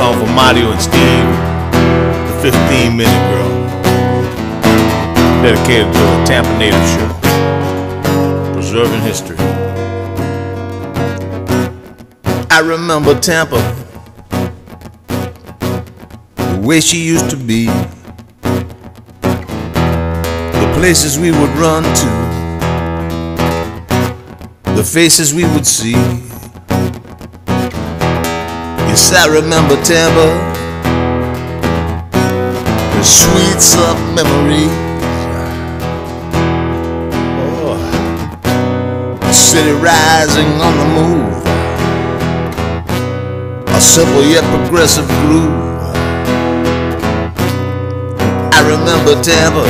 song for Mario and Steve, the 15 minute girl. Dedicated to the Tampa Native Show. Preserving history. I remember Tampa, the way she used to be, the places we would run to, the faces we would see. Yes, I remember Tampa, the sweet, soft memories. Oh, city rising on the move, a simple yet progressive groove. I remember Tampa,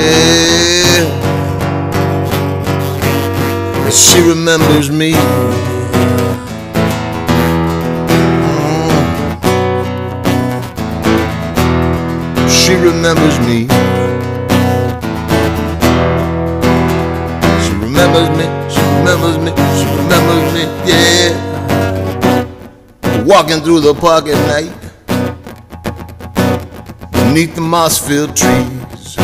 yeah. And she remembers me. Remembers me. She remembers me. She remembers me. She remembers me. Yeah. Walking through the park at night, beneath the moss-filled trees.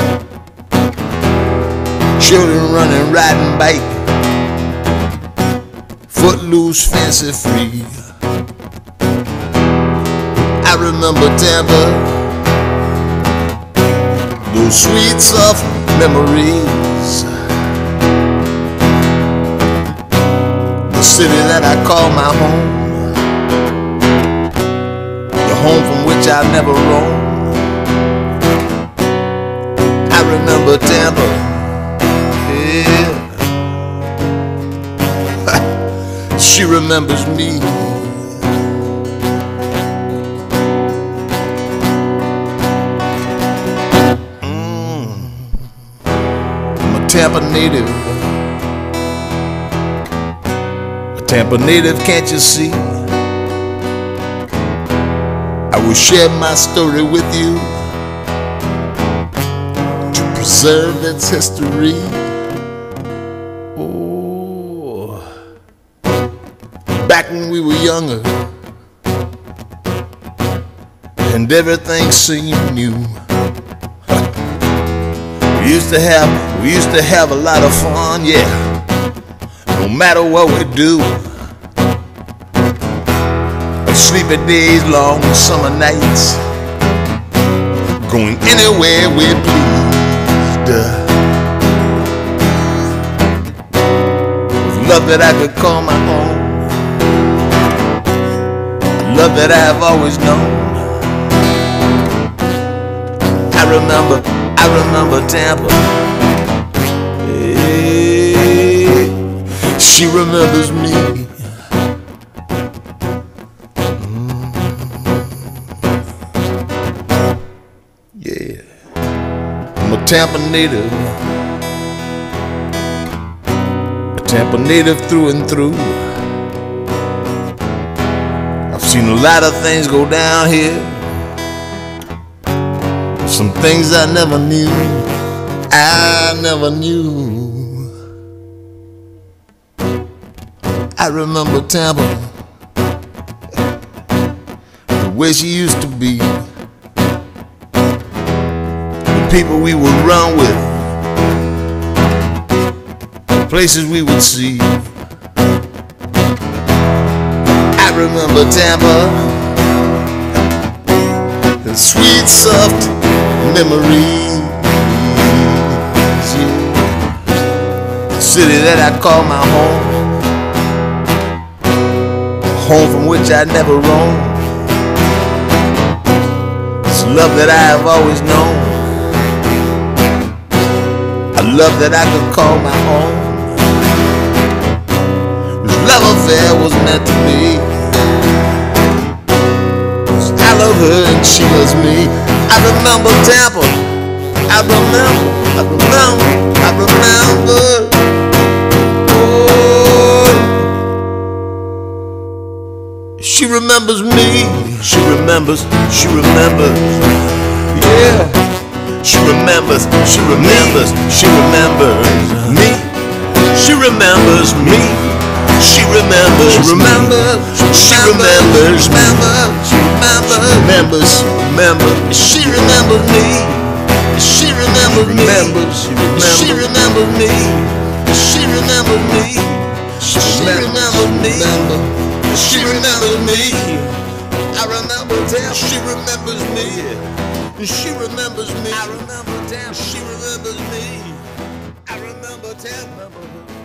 Children running, riding bike, footloose, fancy free. I remember Tampa those sweets of memories. The city that I call my home, the home from which I never roam. I remember Tampa, yeah. she remembers me. Tampa native. A Tampa native, can't you see? I will share my story with you to preserve its history. Oh, back when we were younger and everything seemed new. We used to have, we used to have a lot of fun, yeah. No matter what we do. Sleepy days, long summer nights. Going anywhere we pleased. Love that I could call my own. Love that I've always known. I remember, I remember Tampa. She remembers me. Mm. Yeah. I'm a Tampa native. A Tampa native through and through. I've seen a lot of things go down here. Some things I never knew. I never knew. I remember Tampa. The way she used to be The people we would run with, places we would see. I remember Tampa, the sweet, soft memories. The city that I call my home, home from which I never roam. It's love that I have always known. A love that I could call my own. This love affair was meant to be. I love her and she loves me. I remember Tampa. I remember, I remember, I remember. Oh. She remembers me. She remembers, she remembers. Yeah. She remembers, she remembers, she remembers me. She remembers me. She remembers. She remembers. She remembers. She remembers. She remembers. She remembers me. She remembers me. She remembers me. She remembers me. She remembers me. She remembers me. I remember damn. She remembers me. She remembers me. I remember damn. She remembers me. I remember damn.